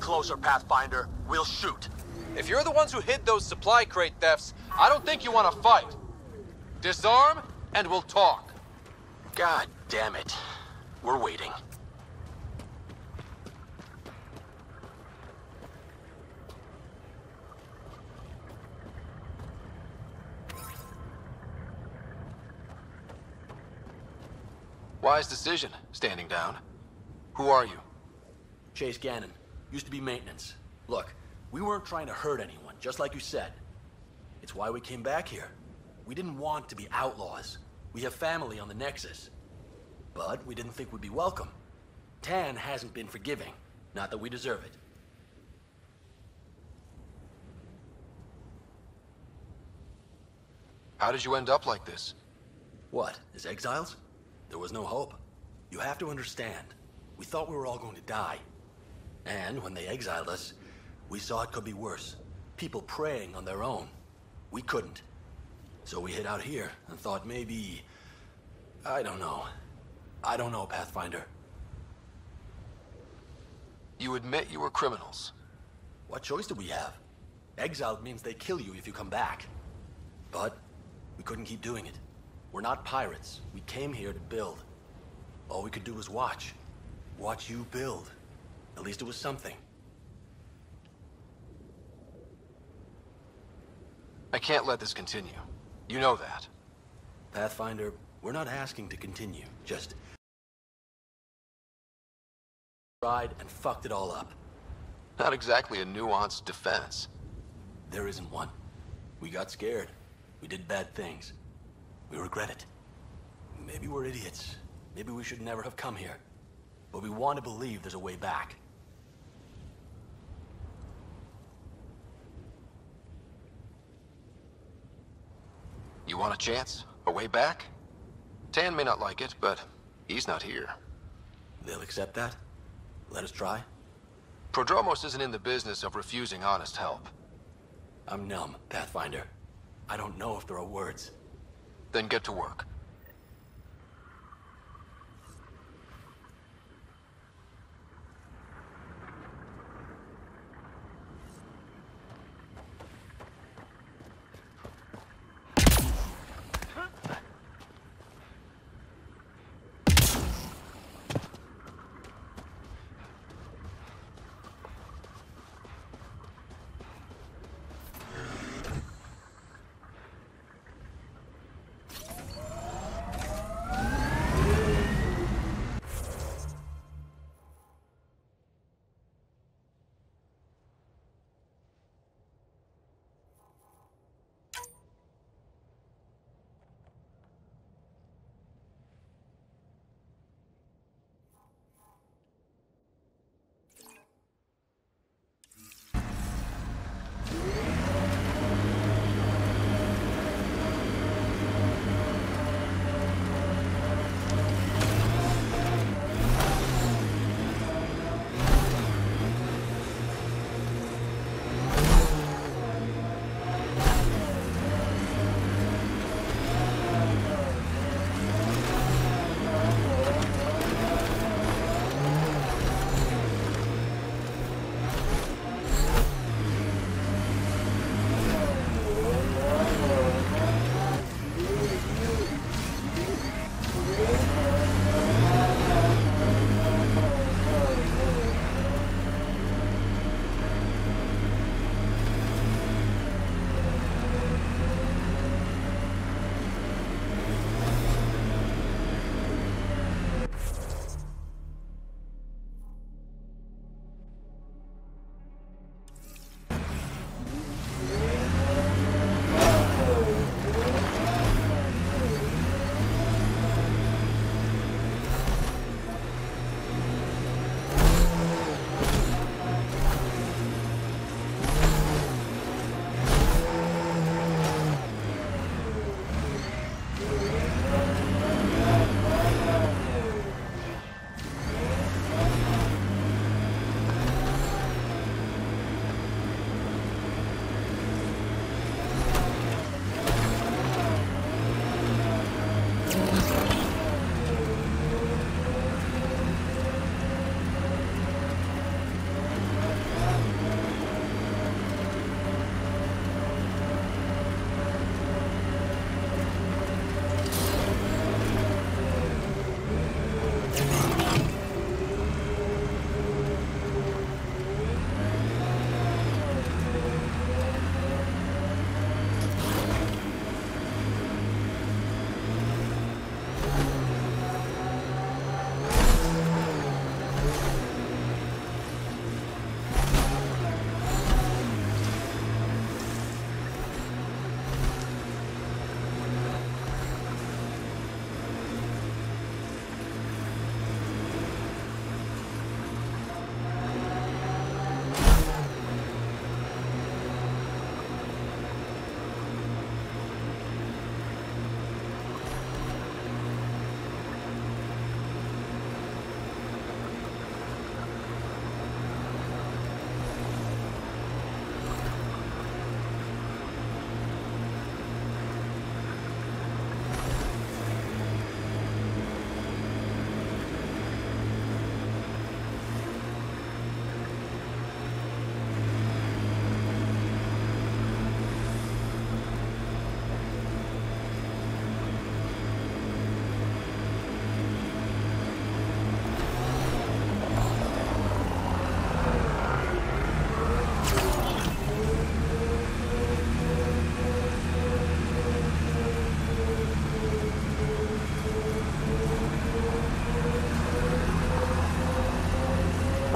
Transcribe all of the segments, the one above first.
closer, Pathfinder. We'll shoot. If you're the ones who hid those supply crate thefts, I don't think you want to fight. Disarm, and we'll talk. God damn it. We're waiting. Wise decision, standing down. Who are you? Chase Gannon. Used to be maintenance. Look, we weren't trying to hurt anyone, just like you said. It's why we came back here. We didn't want to be outlaws. We have family on the Nexus. But we didn't think we'd be welcome. Tann hasn't been forgiving. Not that we deserve it. How did you end up like this? What, as exiles? There was no hope. You have to understand. We thought we were all going to die. And when they exiled us, we saw it could be worse. People preying on their own. We couldn't. So we hid out here and thought maybe... I don't know. I don't know, Pathfinder. You admit you were criminals. What choice do we have? Exiled means they kill you if you come back. But we couldn't keep doing it. We're not pirates. We came here to build. All we could do was watch. Watch you build. At least it was something. I can't let this continue. You know that. Pathfinder, we're not asking to continue. Just... Tried and fucked it all up. Not exactly a nuanced defense. There isn't one. We got scared. We did bad things. We regret it. Maybe we're idiots. Maybe we should never have come here. But we want to believe there's a way back. You want a chance? A way back? Tann may not like it, but he's not here. They'll accept that? Let us try? Prodromos isn't in the business of refusing honest help. I'm numb, Pathfinder. I don't know if there are words. Then get to work.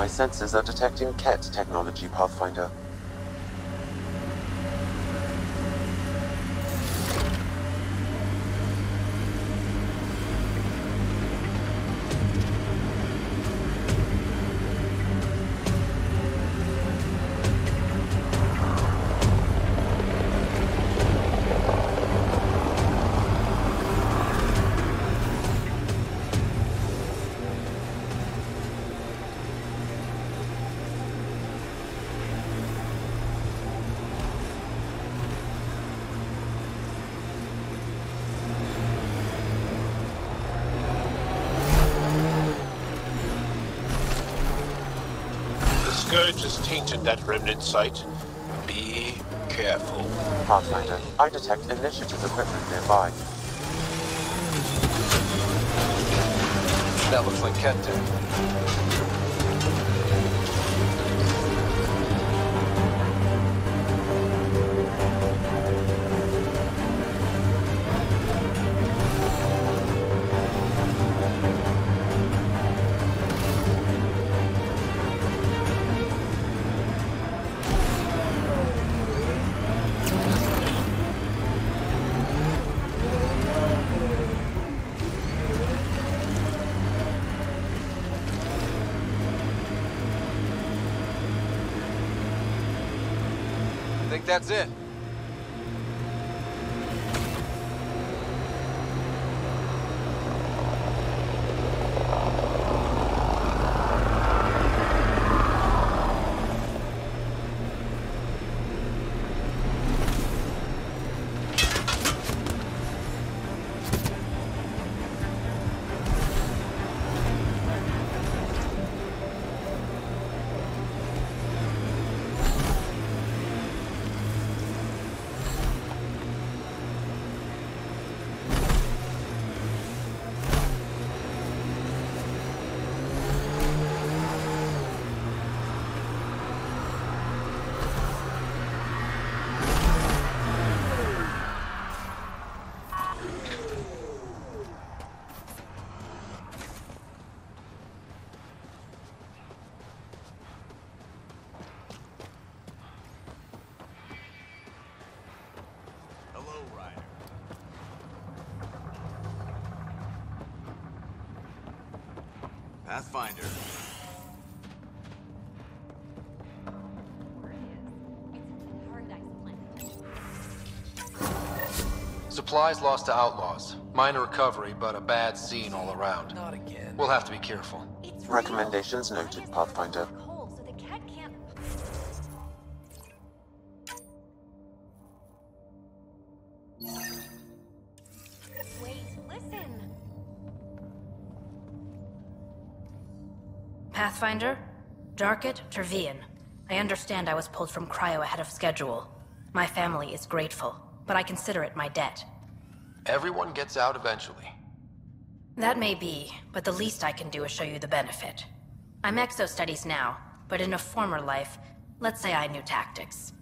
My sensors are detecting Kett technology, Pathfinder. Scourge has tainted that remnant site. Be careful. Pathfinder, I detect initiative equipment nearby. That looks like Kett I think that's it? Pathfinder. Supplies lost to outlaws. Minor recovery, but a bad scene all around. Not again. We'll have to be careful. Recommendations noted, Pathfinder. Pathfinder? Darket Tervian. I understand I was pulled from cryo ahead of schedule. My family is grateful, but I consider it my debt. Everyone gets out eventually. That may be, but the least I can do is show you the benefit. I'm exo studies now, but in a former life, let's say I knew tactics.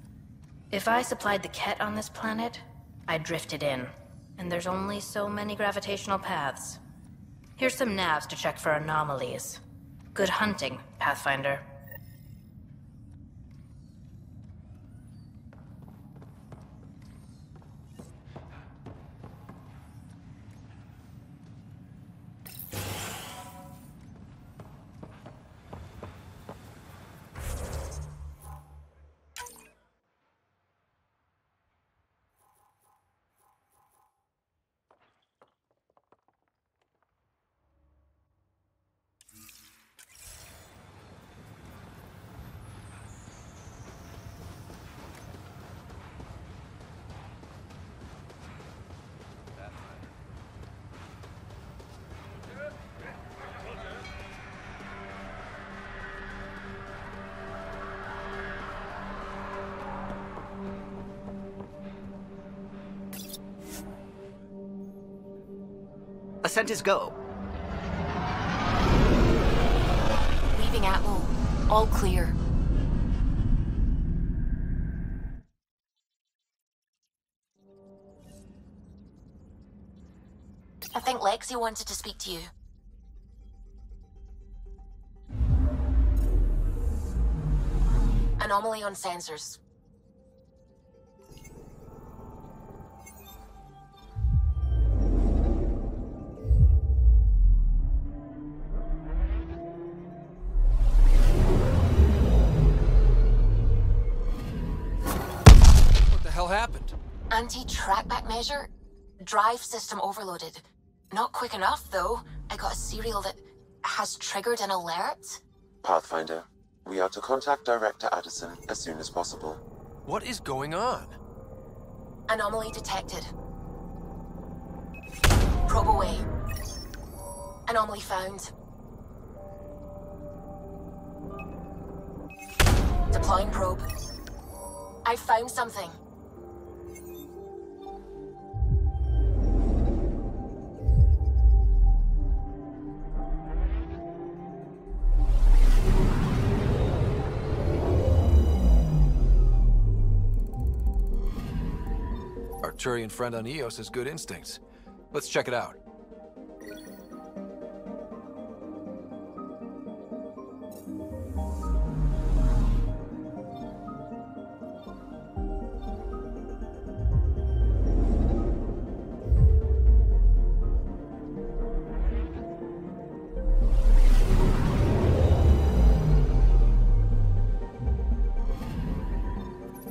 If I supplied the Kett on this planet, I drifted in, and there's only so many gravitational paths. Here's some navs to check for anomalies. Good hunting, Pathfinder. Ascent is go. Leaving Atlo. All clear. I think Lexi wanted to speak to you. Anomaly on sensors. Anti-trackback measure? Drive system overloaded. Not quick enough, though. I got a serial that has triggered an alert. Pathfinder, we are to contact Director Addison as soon as possible. What is going on? Anomaly detected. Probe away. Anomaly found. Deploying probe. I found something. A turian friend on Eos has good instincts. Let's check it out.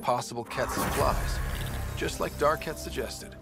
Possible Kett supplies, just like Dark had suggested.